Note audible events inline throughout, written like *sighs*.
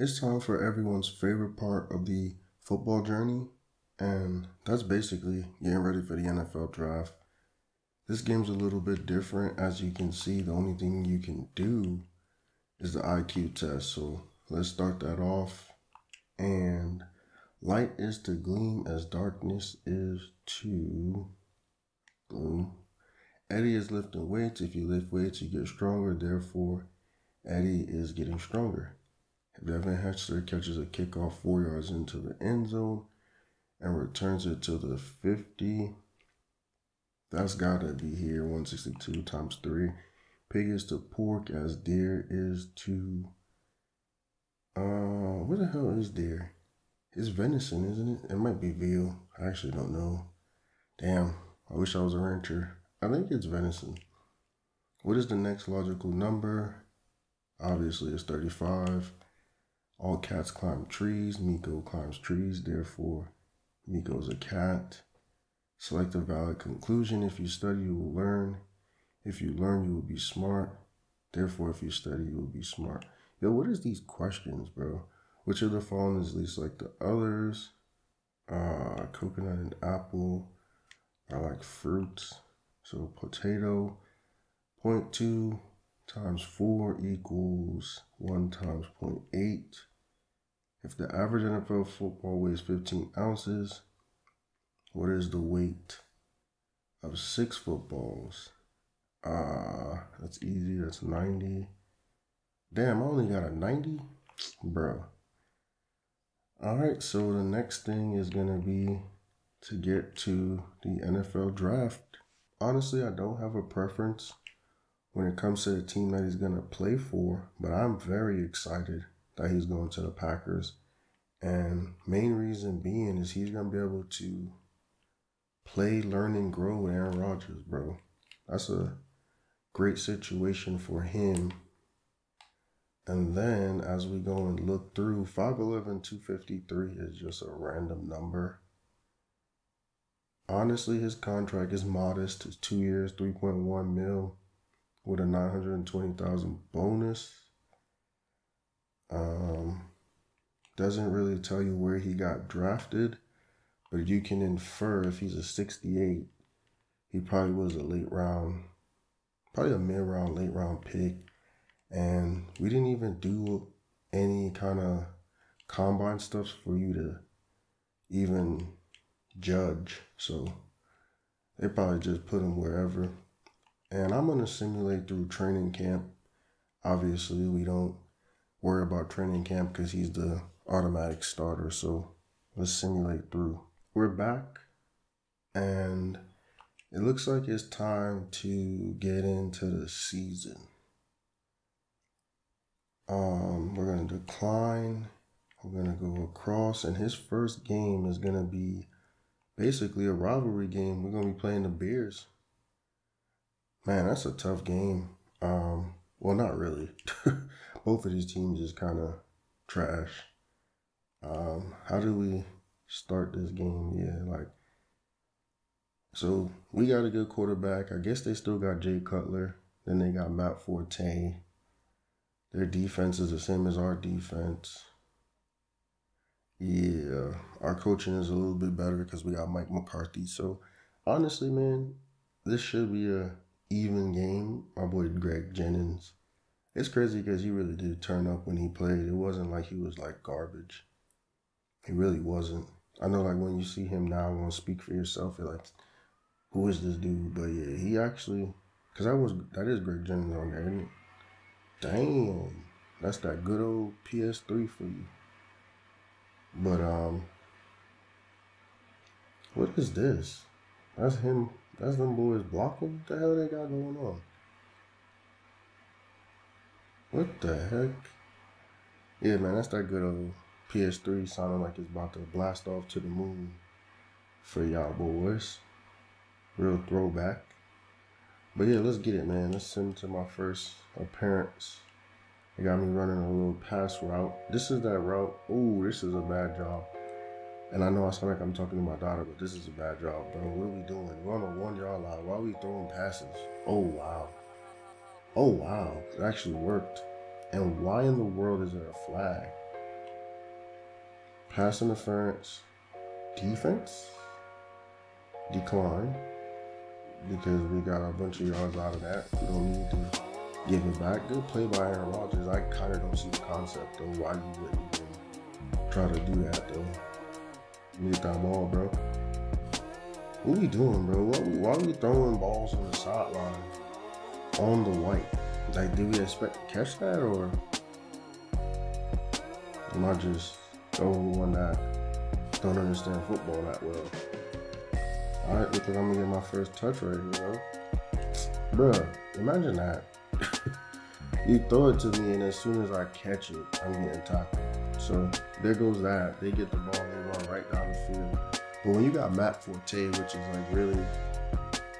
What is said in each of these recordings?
It's time for everyone's favorite part of the football journey, and that's basically getting ready for the NFL draft. This game's a little bit different. As you can see, the only thing you can do is the IQ test. So let's start that off. And light is to gleam as darkness is to gloom. Eddie is lifting weights. If you lift weights, you get stronger. Therefore, Eddie is getting stronger. Devin Hester catches a kickoff four yards into the end zone and returns it to the 50. That's got to be here 162 times 3. Pig is to pork as deer is to. Uh, what the hell is deer? It's venison, isn't it? It might be veal. I actually don't know. Damn, I wish I was a rancher. I think it's venison. What is the next logical number? Obviously, it's 35. All cats climb trees. Miko climbs trees. Therefore, Miko's a cat. Select a valid conclusion. If you study, you will learn. If you learn, you will be smart. Therefore, if you study, you will be smart. Yo, what is these questions, bro? Which of the following is least like the others? Uh, coconut and apple I like fruits. So potato, 0.2 times 4 equals 1 times 0.8. If the average NFL football weighs 15 ounces, what is the weight of six footballs? Ah, uh, that's easy. That's 90. Damn, I only got a 90? Bro. All right, so the next thing is going to be to get to the NFL draft. Honestly, I don't have a preference when it comes to the team that he's going to play for, but I'm very excited that he's going to the Packers. And main reason being is he's going to be able to play, learn, and grow with Aaron Rodgers, bro. That's a great situation for him. And then as we go and look through, 5'11, 253 is just a random number. Honestly, his contract is modest. It's two years, 3.1 mil with a 920,000 bonus. Um, doesn't really tell you where he got drafted, but you can infer if he's a 68, he probably was a late round, probably a mid round, late round pick. And we didn't even do any kind of combine stuff for you to even judge. So they probably just put him wherever. And I'm going to simulate through training camp. Obviously, we don't worry about training camp because he's the automatic starter. So let's simulate through. We're back and it looks like it's time to get into the season. Um, we're going to decline. We're going to go across, and his first game is going to be basically a rivalry game. We're going to be playing the Bears. Man, that's a tough game. Um, well, not really. *laughs* Both of these teams is kind of trash. Um, how do we start this game? Yeah, like so we got a good quarterback. I guess they still got Jay Cutler. Then they got Matt Forte. Their defense is the same as our defense. Yeah, our coaching is a little bit better because we got Mike McCarthy. So honestly, man, this should be a even game. My boy Greg Jennings. It's crazy because he really did turn up when he played. It wasn't like he was like garbage. He really wasn't. I know, like when you see him now, gonna speak for yourself. You're like, who is this dude? But yeah, he actually, cause that was that is Greg Jennings on there, isn't it? Damn, that's that good old PS3 for you. But um, what is this? That's him that's them boys blocking. What the hell they got going on? What the heck? Yeah, man, that's that good old PS3 sounding like it's about to blast off to the moon for y'all boys. Real throwback. But yeah, let's get it, man. Let's send to my first appearance. They got me running a little pass route. This is that route. Ooh, this is a bad job. And I know I sound like I'm talking to my daughter, but this is a bad job, bro. What are we doing? We're on a one yard line. Why are we throwing passes? Oh, wow. Oh, wow. It actually worked. And why in the world is there a flag? pass interference, defense, decline, because we got a bunch of yards out of that. We don't need to give it back. Good play by Aaron Rodgers. I kind of don't see the concept though. Why you wouldn't even try to do that though? Get that ball, bro. What are we doing, bro? Why why we throwing balls on the sideline on the white? Like, do we expect to catch that, or am I just the only one that don't understand football that well? All right, because I'm gonna get my first touch right here, bro. Bruh, imagine that. *laughs* you throw it to me, and as soon as I catch it, I'm getting tackled. So there goes that. They get the ball, they run right down the field. But when you got Matt Forte, which is like really,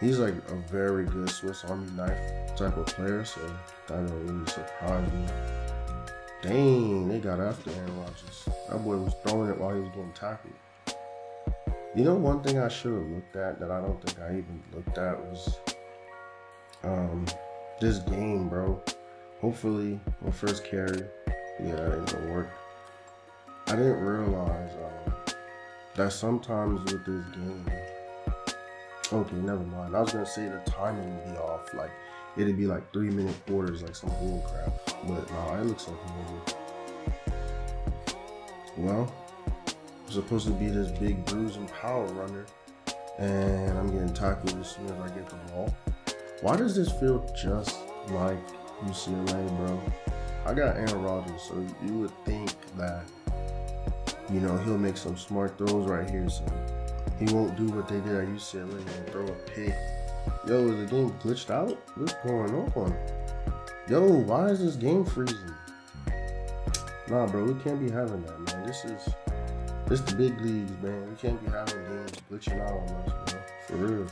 he's like a very good Swiss Army knife type of player, so that don't really surprise me. Dang, they got after Aaron Rodgers. That boy was throwing it while he was getting tackled. You know, one thing I should have looked at that I don't think I even looked at was um, this game, bro. Hopefully, my first carry, yeah, ain't gonna work. I didn't realize um, that sometimes with this game, okay, never mind. I was gonna say the timing would be off, like it'd be like three minute quarters, like some bull crap. But no, it looks like a movie. Well, I'm supposed to be this big bruising power runner, and I'm getting tackled as soon as I get the ball. Why does this feel just like UCLA, bro? I got Aaron Rodgers, so you would think that you know he'll make some smart throws right here, so he won't do what they did at UCLA and throw a pick. Yo, is the game glitched out? What's going on? Yo, why is this game freezing? Nah, bro, we can't be having that, man. This is this the big leagues, man. We can't be having games glitching out on us, bro. For real.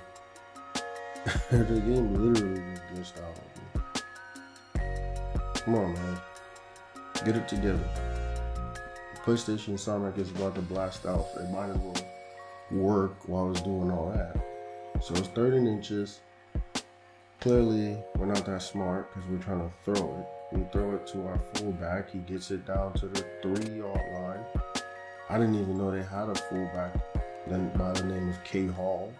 *laughs* the game literally just glitched out me. Come on, man. Get it together. PlayStation sound like it's about to blast out. It might as well work while I was doing all that. So it's 13 inches. Clearly, we're not that smart because we're trying to throw it. We throw it to our fullback. He gets it down to the three yard line. I didn't even know they had a fullback by the name of K Hall.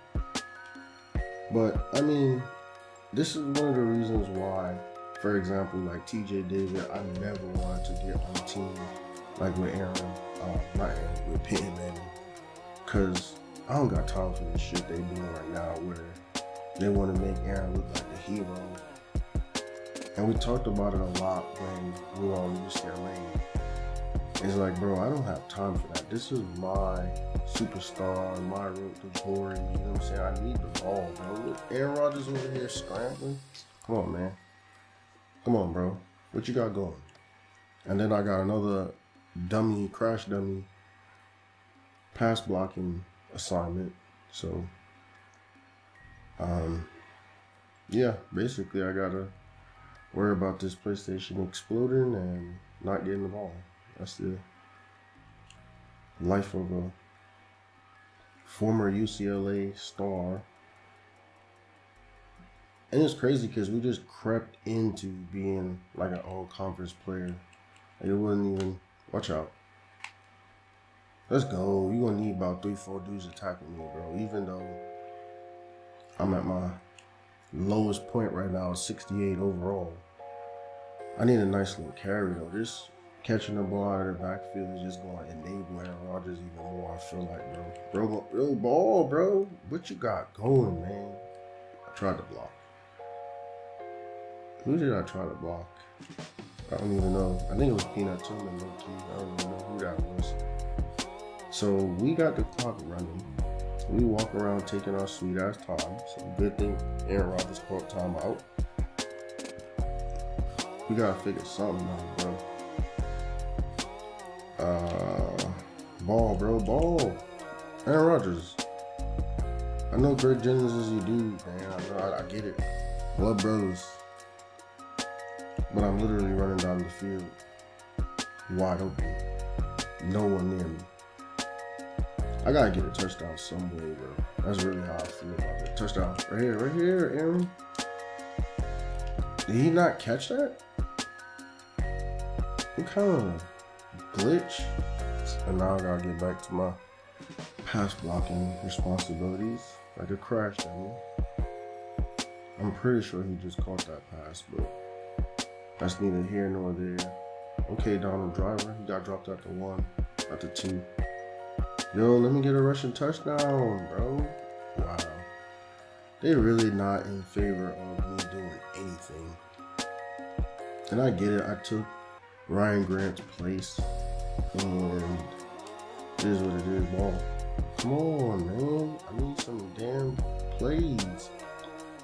But I mean, this is one of the reasons why, for example, like TJ David, I never wanted to get on a team like with Aaron, uh, not Aaron, with Peyton Manning, because I don't got time for this shit they doing right now, where they want to make Aaron look like the hero. And we talked about it a lot when we were on UCLA. It's like, bro, I don't have time for that. This is my superstar, my road to glory. You know what I'm saying? I need the ball, bro. Aaron Rodgers over here scrambling. Come on, man. Come on, bro. What you got going? And then I got another dummy, crash dummy, pass blocking assignment. So, um, yeah, basically, I gotta worry about this PlayStation exploding and not getting the ball. That's the life of a former UCLA star. And it's crazy because we just crept into being like an all conference player. Like it wasn't even, watch out. Let's go. You're gonna need about three, four dudes attacking me, bro. Even though I'm at my lowest point right now, 68 overall. I need a nice little carry though. Just catching the ball out of the backfield is just going to enable Aaron Rodgers even more. I feel like, bro. Bro, real ball, bro. What you got going, man? I tried to block. Who did I try to block? I don't even know. I think it was Peanut Tillman. I don't even know who that was. So we got the clock running. We walk around taking our sweet ass time. So good thing Aaron Rodgers called timeout. We gotta figure something out, bro. Uh, ball, bro, ball. Aaron Rodgers. I know Greg Jennings is your dude, man. I know, I, I get it. Blood Bros. But I'm literally running down the field, wide open. No one near me. I gotta get a touchdown some way, bro. That's really how I feel about it. Touchdown. Right here, right here, Aaron. Did he not catch that? What kind of glitch And now I gotta get back to my pass blocking responsibilities. Like a crash dummy. I'm pretty sure he just caught that pass, but that's neither here nor there. Okay, Donald Driver, he got dropped at the one, at the two. Yo, let me get a rushing touchdown, bro. Wow. They're really not in favor of me doing anything. And I get it. I took Ryan Grant's place. And it is what it is, ball. Come on, man. I need some damn plays.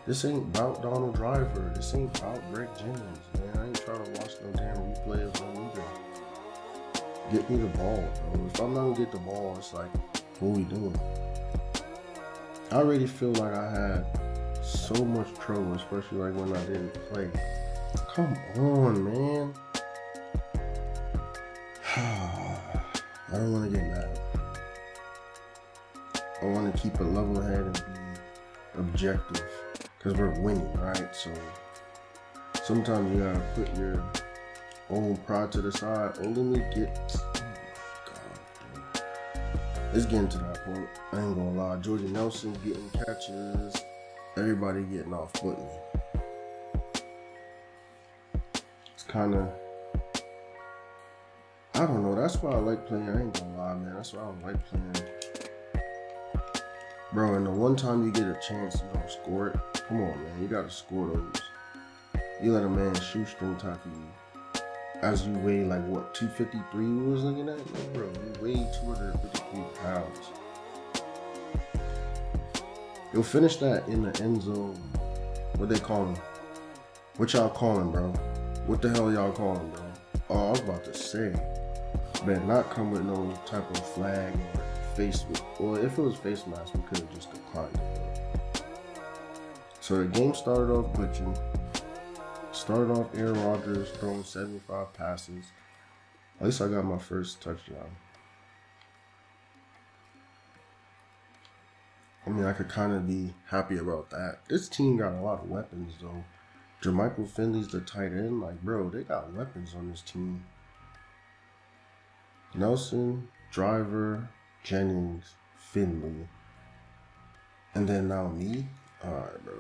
This ain't about Donald Driver. This ain't about Greg Jennings, man. I ain't trying to watch no damn replay of him. Get me the ball, bro. If I'm not gonna get the ball, it's like, what we doing? I already feel like I had so much trouble, especially like when I didn't play. Come on, man. *sighs* I don't want to get mad. I want to keep a level head and be objective because we're winning, right? So sometimes you gotta put your own pride to the side. Oh, let me get. God, it's getting to that point. I ain't gonna lie. Jordy Nelson getting catches. Everybody getting off footing. It's kind of. I don't know. That's why I like playing. I ain't gonna lie, man. That's why I like playing Bro, and the one time you get a chance to don't score it, come on, man, you gotta score those. You let a man shoot shoestring tackle you as you weigh like what 253 we was looking at, man, bro. You weigh 253 pounds. You'll finish that in the end zone. What they call him? What y'all calling, bro? What the hell y'all calling, bro? Oh, I was about to say, better not come with no type of flag or face well if it was face mask we could have just declined it. bro. So the game started off glitching. Started off Aaron Rodgers throwing 75 passes. At least I got my first touchdown. I mean, I could kind of be happy about that. This team got a lot of weapons, though. Jermichael Finley's the tight end. Like, bro, they got weapons on this team. Nelson, Driver, Jennings, Finley, and then now me. All right, bro.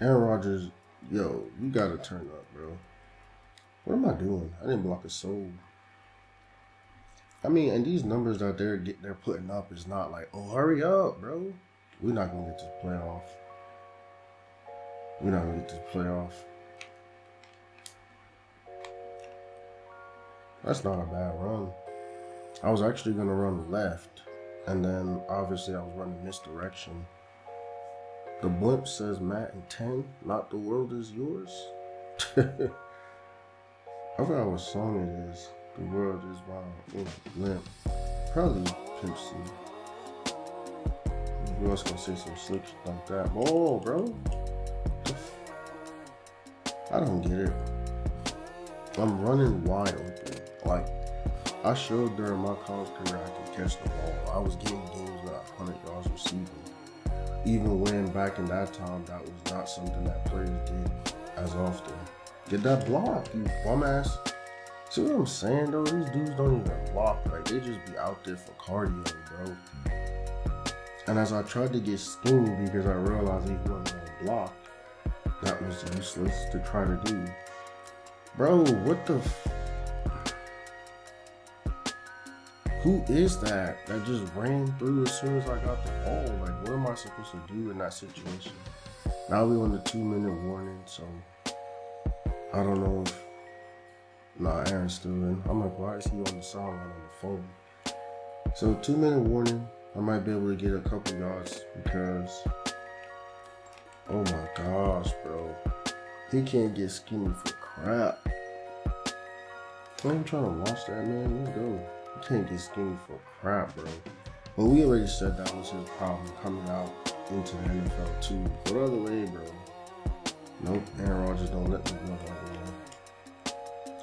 Aaron Rodgers, yo, you gotta turn up, bro. What am I doing? I didn't block a soul. I mean, and these numbers out they're get, they're putting up is not like, oh, hurry up, bro. We're not gonna get the playoff. We're not gonna get the playoff. That's not a bad run. I was actually gonna run left and then obviously I was running misdirection. The blimp says Madden 10, not the world is yours. *laughs* I forgot what song it is. The world is wild. Mm, blimp. Probably Pimp C. Who else gonna say some slick like that? Oh, bro. I don't get it. I'm running open. Like, I showed during my college career I catch the ball. I was getting games with 100 yards receiving. Even when back in that time, that was not something that players did as often. Get that block, you bum ass. See what I'm saying though? These dudes don't even block. Like they just be out there for cardio, bro. And as I tried to get skinny because I realized he wasn't gonna block, that was useless to try to do. Bro, what the who is that that just ran through as soon as I got the ball? Like, am I supposed to do in that situation? Now we on the two minute warning, so I don't know if nah Aaron's still in. I'm like, why is he on the sideline on the phone? So two minute warning. I might be able to get a couple yards because oh my gosh, bro, he can't get skinny for crap. I'm trying to watch that man. Let's go He can't get skinny for crap, bro. But we already said that was his problem coming out into the NFL too. What other way, bro? Nope, Aaron Rodgers don't let me go way.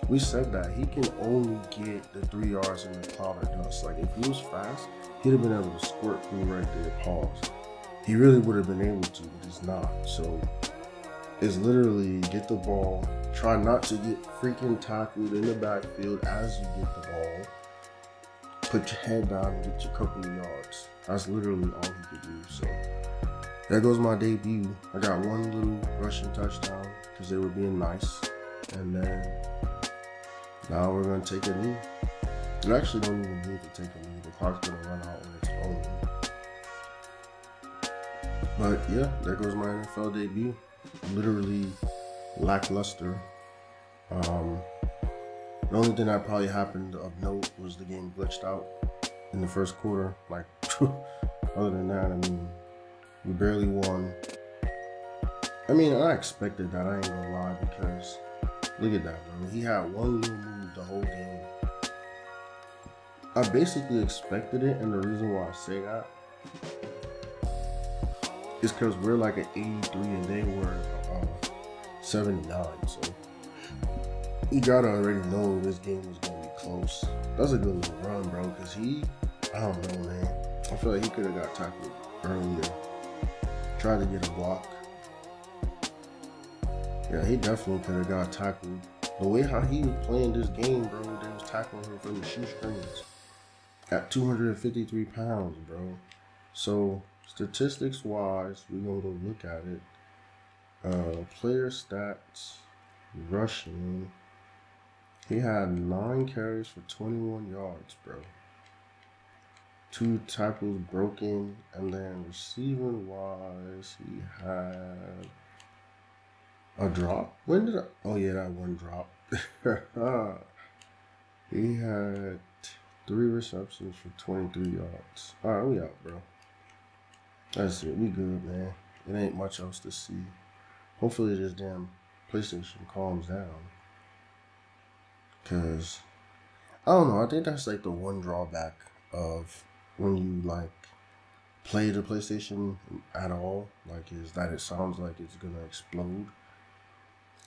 We said that he can only get the three yards in the cloud of dust. Like if he was fast, he'd have been able to squirt through right there, pause. He really would have been able to, but he's not. So it's literally get the ball, try not to get freaking tackled in the backfield as you get the ball put your head down and get your couple of yards. That's literally all he could do. So there goes my debut. I got one little rushing touchdown because they were being nice. And then now we're gonna take a knee. You actually don't even need to take a knee. The clock's gonna run out on its own. But yeah, there goes my NFL debut. Literally lackluster. Um, the only thing that probably happened of note was the game glitched out in the first quarter. Like, *laughs* other than that, I mean, we barely won. I mean, I expected that. I ain't gonna lie because look at that, bro. He had one little move the whole game. I basically expected it, and the reason why I say that is because we're like an 83 and they were uh, 79. So you gotta already know this game was gonna be close. That's a good little run, bro. Cause he, I don't know, man. I feel like he could have got tackled earlier. Tried to get a block. Yeah, he definitely could have got tackled. The way how he was playing this game, bro, they was tackling him from the shoestrings at 253 pounds, bro. So statistics wise, we're gonna go look at it. Uh, player stats, rushing. He had nine carries for 21 yards, bro. Two tackles broken, and then receiving wise, he had a drop. When did I? Oh yeah, that one drop. *laughs* he had three receptions for 23 yards. All right, we out, bro. That's it. We good, man. It ain't much else to see. Hopefully this damn PlayStation calms down. Cause I don't know. I think that's like the one drawback of when you like play the PlayStation at all. Like is that it sounds like it's gonna explode.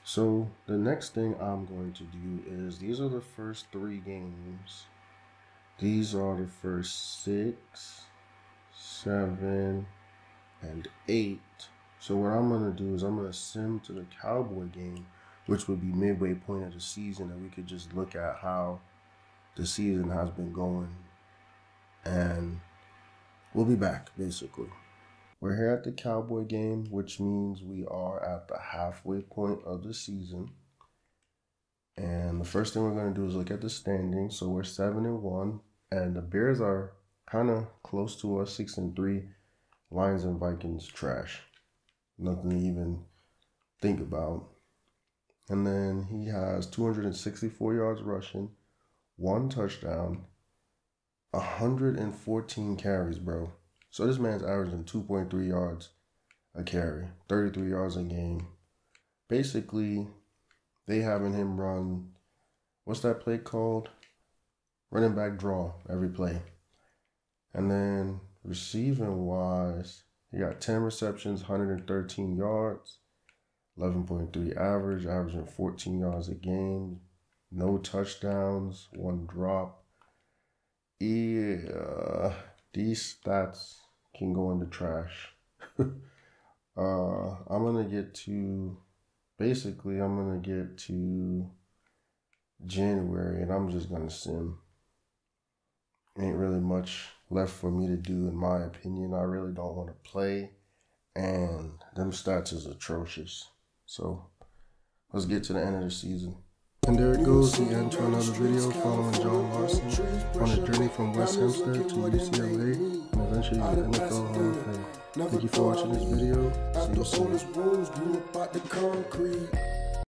So the next thing I'm going to do is these are the first three games. These are the first six, seven, and eight. So what I'm gonna do is I'm gonna sim to the Cowboy game, which would be midway point of the season, and we could just look at how the season has been going, and we'll be back basically. We're here at the Cowboy game, which means we are at the halfway point of the season. And the first thing we're going to do is look at the standings. So we're 7 and 1, and the Bears are kind of close to us, 6 and 3. Lions and Vikings trash. Nothing to even think about. And then he has 264 yards rushing, one touchdown, 114 carries, bro. So this man's averaging 2.3 yards a carry, 33 yards a game. Basically, they having him run, what's that play called? Running back draw every play. And then receiving wise, he got 10 receptions, 113 yards, 11.3 average, averaging 14 yards a game, no touchdowns, one drop. Yeah, these stats can go in the trash. *laughs* uh, I'm gonna get to basically I'm gonna get to January and I'm just gonna sim. Ain't really much left for me to do in my opinion. I really don't want to play and them stats is atrocious. So let's get to the end of the season. And there it goes, the end to another video following John Larsen on a journey from West Hempstead to UCLA and eventually the NFL Hall of Fame. Thank you for watching this video. See you soon.